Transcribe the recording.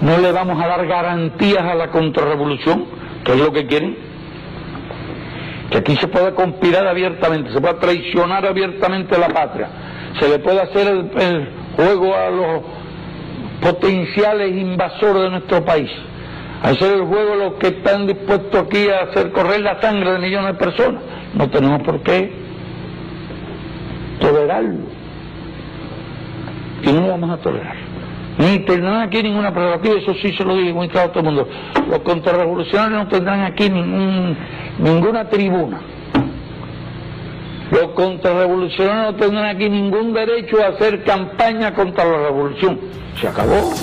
No le vamos a dar garantías a la contrarrevolución, que es lo que quieren. Que aquí se puede conspirar abiertamente, se puede traicionar abiertamente la patria, se le puede hacer el, el juego a los potenciales invasores de nuestro país, hacer el juego a los que están dispuestos aquí a hacer correr la sangre de millones de personas. No tenemos por qué tolerarlo. Y no lo vamos a tolerar. Ni tendrán aquí ninguna prerrogativa, eso sí se lo digo muy claro a todo el mundo. Los contrarrevolucionarios no tendrán aquí ninguna tribuna. Los contrarrevolucionarios no tendrán aquí ningún derecho a hacer campaña contra la revolución. Se acabó.